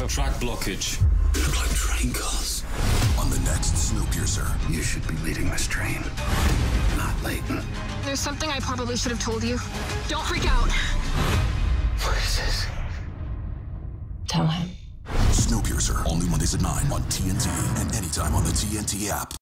have a track blockage. Look like train cars. On the next Snowpiercer. You should be leading this train, not Layton. There's something I probably should have told you. Don't freak out. What is this? Tell him. Snowpiercer, only Mondays at 9 on TNT and anytime on the TNT app.